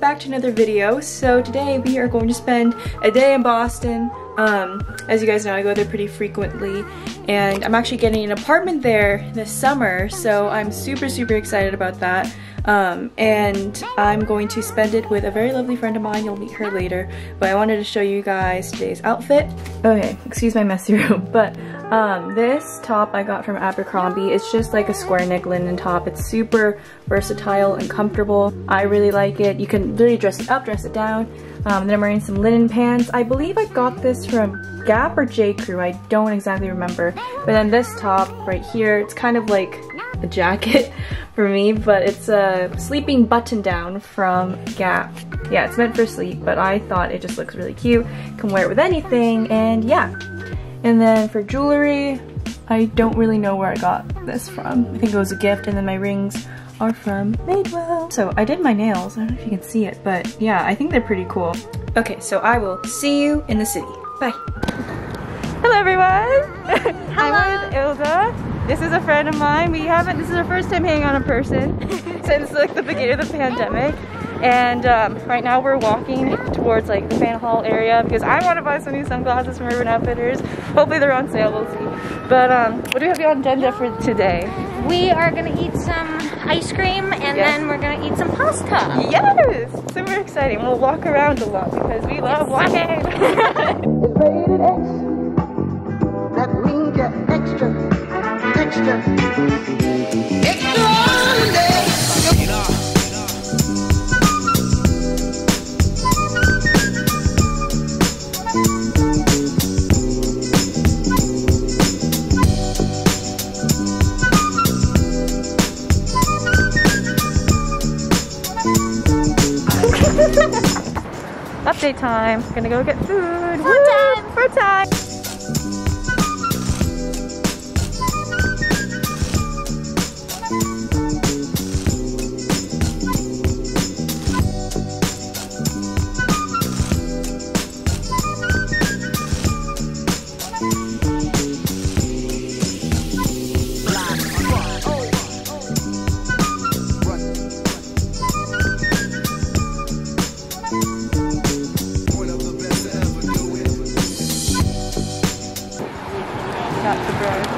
to another video. So today we are going to spend a day in Boston. Um, as you guys know, I go there pretty frequently and I'm actually getting an apartment there this summer, so I'm super, super excited about that. Um, and I'm going to spend it with a very lovely friend of mine. You'll meet her later. But I wanted to show you guys today's outfit. Okay, excuse my messy room, but um, this top I got from Abercrombie. It's just like a square neck linen top. It's super versatile and comfortable. I really like it. You can really dress it up, dress it down. Um, then I'm wearing some linen pants. I believe I got this from Gap or J. Crew. I don't exactly remember. But then this top right here, it's kind of like a jacket for me, but it's a sleeping button down from Gap. Yeah, it's meant for sleep, but I thought it just looks really cute. Can wear it with anything, and yeah. And then for jewelry, I don't really know where I got this from. I think it was a gift, and then my rings are from Madewell. So I did my nails, I don't know if you can see it, but yeah, I think they're pretty cool. Okay, so I will see you in the city. Bye. Hello everyone! Hello. I'm with Ilda. This is a friend of mine. We haven't, this is our first time hanging out in person since like the beginning of the pandemic. And um, right now we're walking towards like the Faneuil Hall area because I want to buy some new sunglasses from Urban Outfitters. Hopefully they're on sale, we'll see. But um, what do we have on agenda for today? We are gonna eat some ice cream and Yes. then we're gonna eat some pasta. Yes! Super exciting. We'll walk around a lot because we love walking. It's rated X. That means you're extra, extra, Update time. Gonna go get food. Food time. Food time.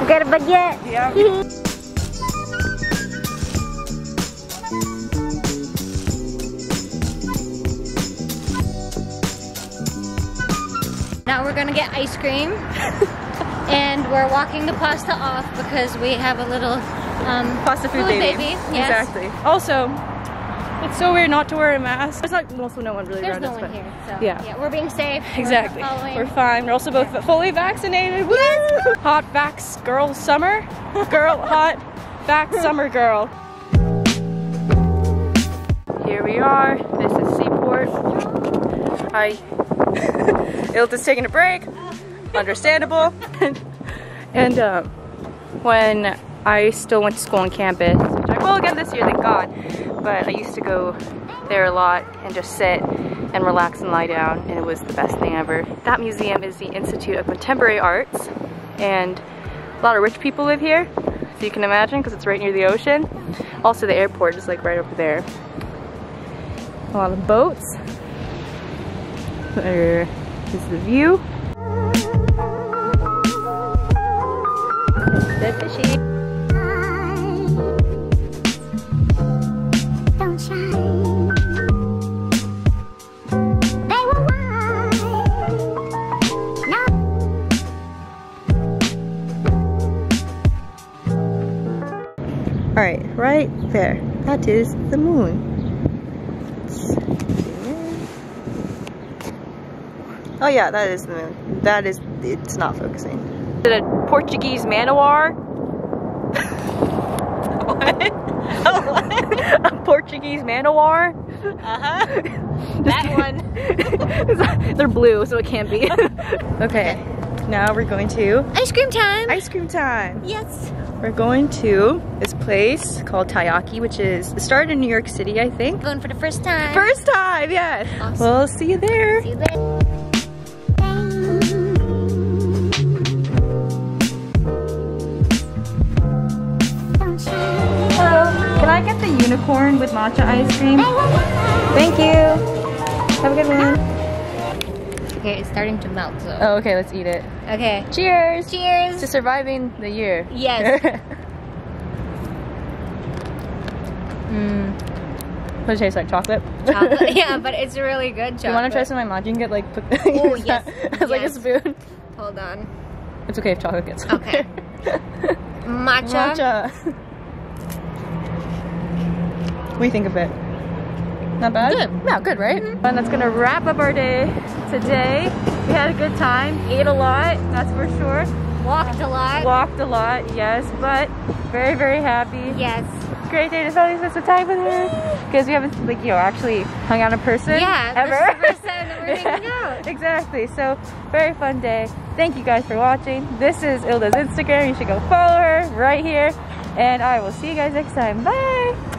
Got a baguette. Yeah. Now we're gonna get ice cream. and we're walking the pasta off because we have a little um, Pasta food, Food baby. baby, yes. Exactly. Also, it's so weird not to wear a mask. There's like also no one really There's around no us, one but here. So yeah. yeah, we're being safe. We're Exactly. We're fine. We're also both fully vaccinated. Woo! Hot vax girl summer. Girl hot vax summer girl. Here we are. This is Seaport. Hi. Ilda's taking a break. Understandable. and um, when I still went to school on campus, which I will again this year, thank God. But I used to go there a lot and just sit and relax and lie down, and it was the best thing ever. That museum is the Institute of Contemporary Arts, and a lot of rich people live here, so you can imagine, because it's right near the ocean. Also, the airport is like right over there. A lot of boats. There is the view. The fishy. Right, there. That is the moon. Oh yeah, that is the moon. That is, it's not focusing. Is it a Portuguese manowar? what? what? a Portuguese manowar? Uh-huh. That one. They're blue, so it can't be. okay, now we're going to Ice cream time. ice cream time. yes. We're going to this place called Taiyaki, which is started in New York City, I think. Going for the first time. First time, yes. Awesome. We'll see you there. See you. Hello. Can I get the unicorn with matcha ice cream? They were white. Thank you. Have a good one. Okay, it's starting to melt, so. Oh, okay, let's eat it. Okay. Cheers! Cheers! To surviving the year. Yes. mm. What does it taste like? Chocolate? Chocolate. yeah, but it's really good chocolate. You want to try some of my matcha and get like put Oh, yes. as like a spoon? Hold on. It's okay if chocolate gets Okay. Matcha. Matcha. what do you think of it? Not bad? Good. Yeah, good, right? And that's gonna wrap up our day today. We had a good time, ate a lot, that's for sure. Walked a lot. Walked a lot, yes, but very, very happy. Yes. Great day to finally spend some time with her. Because we haven't, like, you know, actually hung out in person Yeah, ever. this is the first time that we're hanging out. exactly. So, very fun day. Thank you guys for watching. This is Ilda's Instagram. You should go follow her right here. And I will see you guys next time. Bye.